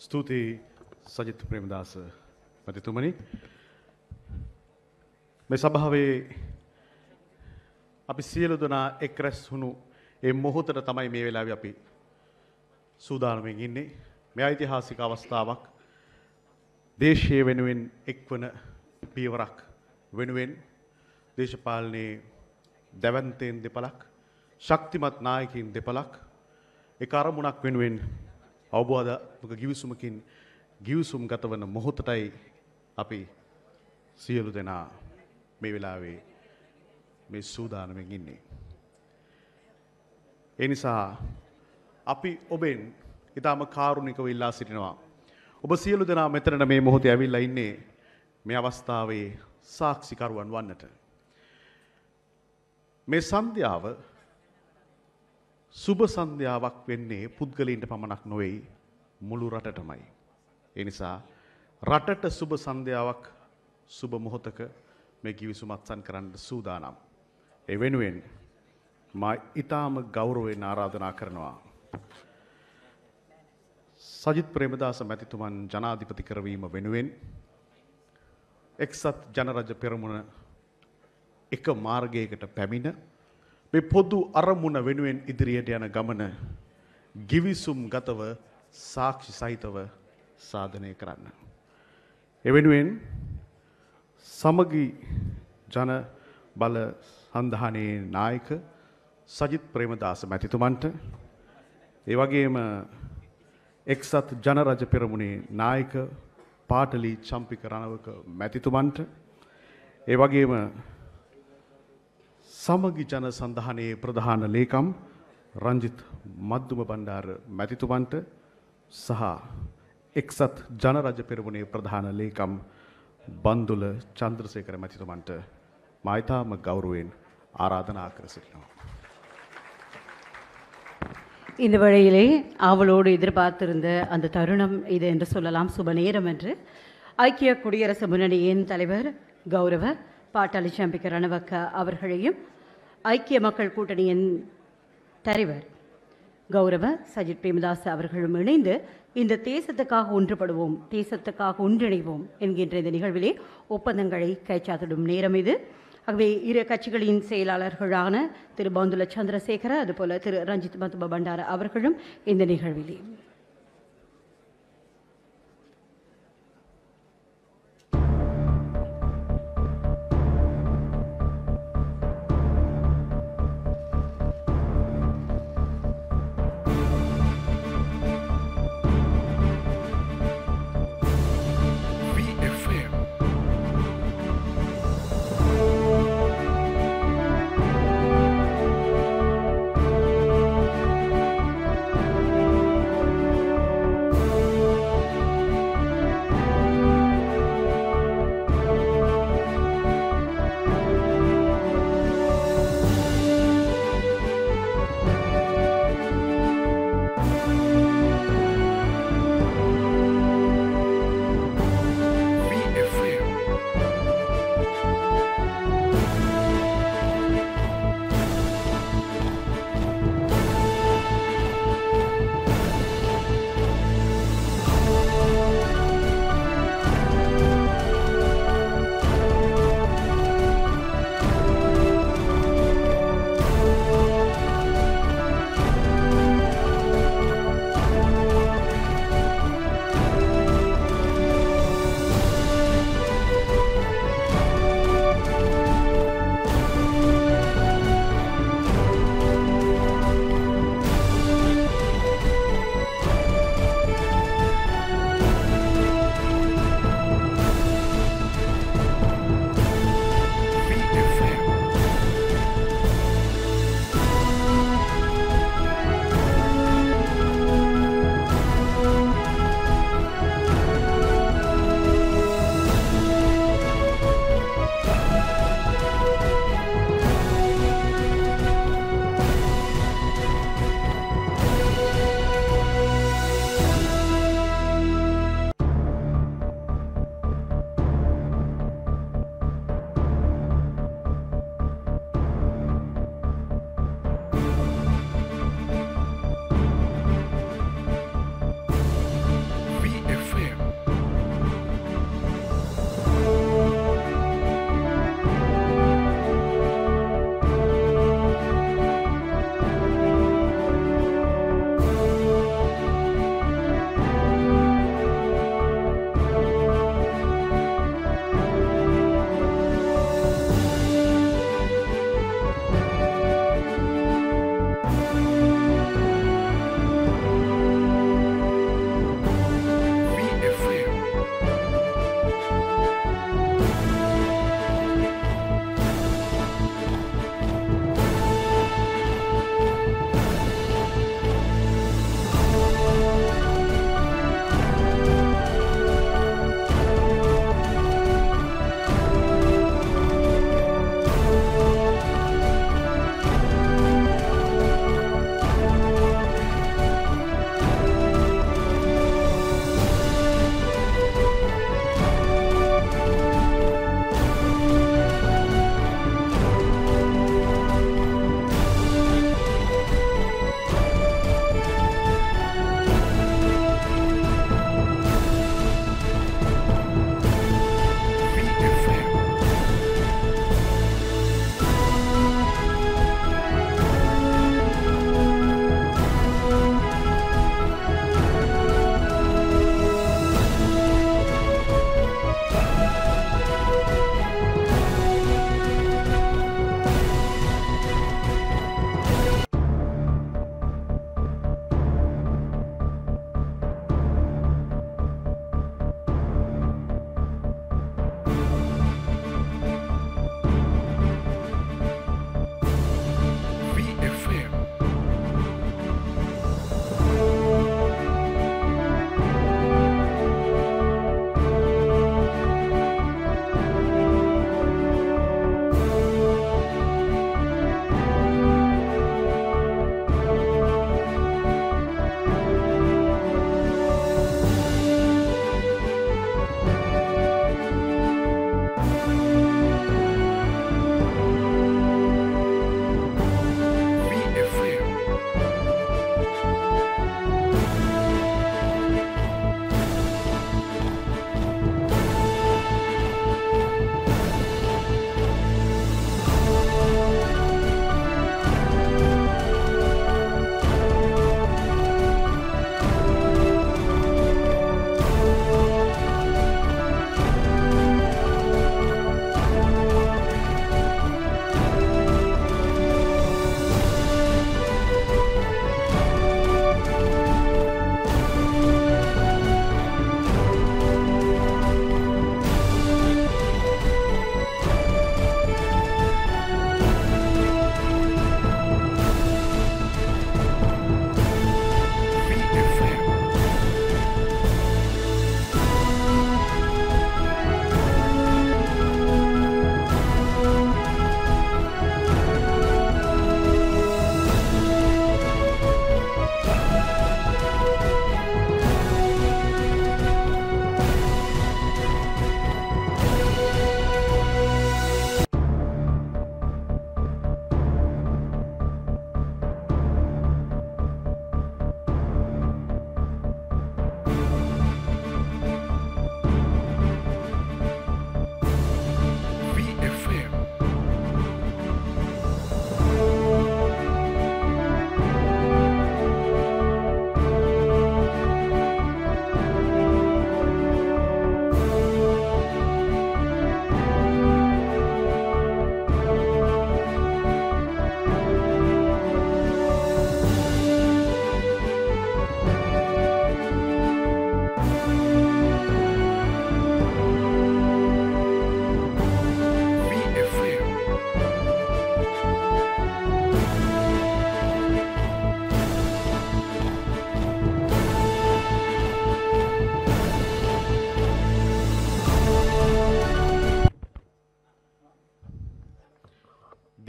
ස්තුතියි. සජිත් ප්‍රේමදාස මැතිතුමනි. මේ සභාවේ අපි සියලු දෙනා එක් රැස් වුණු ඒ මොහොතට තමයි මේ වෙලාවේ අපි සූදානමින් ඉන්නේ. මේ ඓතිහාසික අවස්ථාවක් දේශය වෙනුවෙන් එක්වන පියවරක් වෙනුවෙන් දේශපාලනයේ දැවන්තයෙන් දෙපලක් ශක්තිමත් නායකින් දෙපලක් එක අරමුණක් වෙනුවෙන් අවබෝධක ගිවිසුමකින් ගිවිසුම් ගත වන මොහොතටයි අපි සියලු දෙනා මේ වෙලාවේ මේ සූදානමෙන් ඉන්නේ. ඒ නිසා අපි ඔබෙන් ඉතාම කාරුණිකව ඉල්ලා සිටිනවා. ඔබ සියලු දෙනා මෙතනට මේ මොහොතේ ඇවිල්ලා ඉන්නේ මේ අවස්ථාවේ සාක්ෂිකරුවන් වන්නට. මේ සන්ධ්‍යාව සුබ සන්ධ්‍යාවක් වෙන්නේ පුද්ගලයින්ට පමණක් නොවෙයි මුළු රටටමයි. ඒ නිසා රටට සුබ සන්ධ්‍යාවක් සුබ මොහොතක මේ කිවිසුම අත්සන් කරන්න සූදානම්. ඒ වෙනුවෙන් මා ඊටාම ගෞරවයෙන් ආරාධනා කරනවා. සජිත් ප්‍රේමදාස මැතිතුමන් ජනාධිපති කරවීම වෙනුවෙන් එක්සත් ජනරජ පෙරමුණ එක මාර්ගයකට පැමිණ මේ පොදු අරමුණ වෙනුවෙන් ඉදිරියට යන ගමන ගිවිසුම් ගතව සාක්ෂි සහිතව සාධනය කරන්න. එවෙනුවෙන් සමගි ජන බල සන්ධානයේ නායක සජිත් ප්‍රේමදාස මැතිතුමන්ට ඒ වගේම එක්සත් ජනරජ පෙරමුණේ නායක පාටලි චම්පික රණවක මැතිතුමන්ට ඒ වගේම සමගි ජන සඳහනයේ ප්‍රධාන ලේකම් රංජිත් මද්දුම බණ්ඩාර මැතිතුමන්ට සහ එක්සත් ජනරජ පෙරමුණේ ප්‍රධාන ලේකම් බන්දුල චන්ද්‍රසේකර මැතිතුමන්ට මයිතාම ගෞරවයෙන් ආරාධනා කර සිටිනවා. இந்த வழியிலே ஆவலோடு எதிர்பார்த்திருந்த அந்த தருணம் இது என்று சொல்லலாம் சுப நேரம் என்று ஐக்கிய குடியரசு முன்னணியின் தலைவர் கௌரவ பாட்டாளி சம்பிக்க ரணவக்க அவர்களையும் ஐக்கிய மக்கள் கூட்டணியின் தலைவர் கௌரவ சஜித் பிரேமதாஸ் அவர்களும் இணைந்து இந்த தேசத்துக்காக ஒன்றுபடுவோம் தேசத்துக்காக ஒன்றிணைவோம் என்கின்ற இந்த நிகழ்விலே ஒப்பந்தங்களை கைச்சாத்திடும் நேரம் இது. ஆகவே இரு கட்சிகளின் செயலாளர்களான திரு பந்துல சந்திரசேகர அதுபோல திரு ரஞ்சித் மத்துப பண்டார அவர்களும் இந்த நிகழ்விலே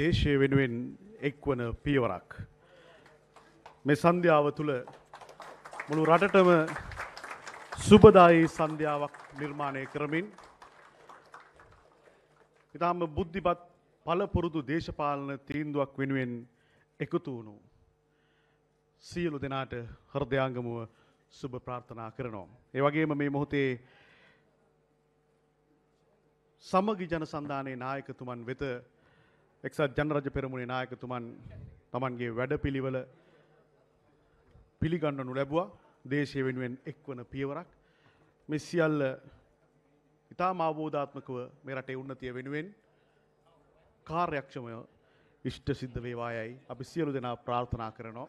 දේශය වෙනුවෙන් එක්වන පියවරක්. මේ සන්ධ්‍යාව තුළ මුළු රටටම සුබදායි සන්ධ්‍යාවක් නිර්මාණය කරමින් ඉතාම බුද්ධිපත් පලපුරුදු දේශපාලන තීන්දුවක් වෙනුවෙන් එකතු වුණු. සියලු දෙනාට හෘදයාංගමුව සුභ ප්‍රාර්ථනා කරනවා. ඒ වගේම මේ මොහොතේ සමගි ජන සන්ධානයේ නායකතුමන් වෙත එක්සත් ජනරජ පෙරමුණේ නායකතුමන් තමන්ගේ වැඩ පිළිවල පිළිගන්නනු ලැබුවා දේශය වෙනුවෙන් එක්වන පියවරක් මෙ සියල්ල ඉතා මාබෝධාත්මකව මේ රටේ උන්නතිය වෙනුවෙන් කාර්යක්ෂමය ඉෂ්ට සිද්ධ වේවායයි අපි සියලු දෙනා ප්‍රාර්ථනා කරනවා.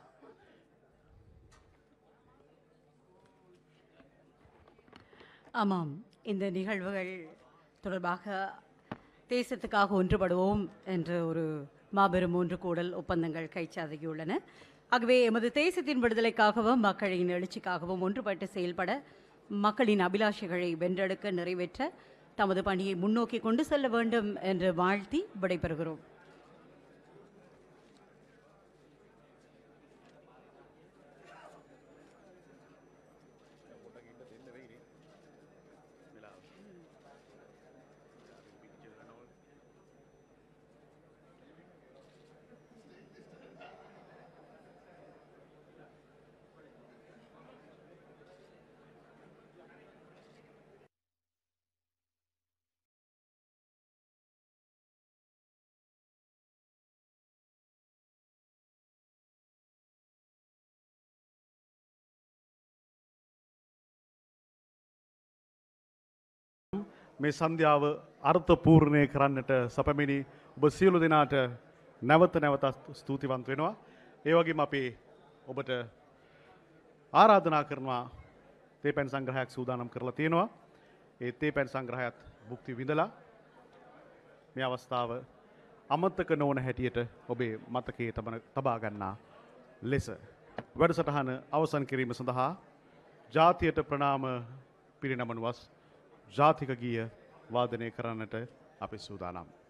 ஆமாம் இந்த நிகழ்வுகள் தொடர்பாக தேசத்துக்காக ஒன்றுபடுவோம் என்ற ஒரு மாபெரும் ஒன்று கூடல் ஒப்பந்தங்கள் கைச்சாதகியுள்ளன. ஆகவே எமது தேசத்தின் விடுதலைக்காகவும் மக்களின் எழுச்சிக்காகவும் ஒன்றுபட்டு செயல்பட மக்களின் அபிலாஷைகளை வென்றெடுக்க நிறைவேற்ற தமது பணியை முன்னோக்கி கொண்டு செல்ல வேண்டும் என்று வாழ்த்தி விடைபெறுகிறோம். මේ සන්ධ්‍යාව අර්ථපූර්ණය කරන්නට සැපමිණි ඔබ සියලු දෙනාට නැවත නැවතත් ස්තුතිවන්ත වෙනවා. ඒවගේම අපේ ඔබට ආරාධනා කරනවා තේ පැන් සංග්‍රහයක් සූදානම් කරලා තියෙනවා. ඒ තේ පැන් සංග්‍රහයත් බුක්ති විඳලා මේ අවස්ථාව අමත්තක නොවන හැටියට ඔබේ මතකයේ තබන තබාගන්නා ලෙස. වැඩසටහන අවසන් කිරීම සඳහා ජාතියට ප්‍රනාම පිරිනමනුවස් ජාතික ගීය වාදනය කරන්නට අපි සූදානම්.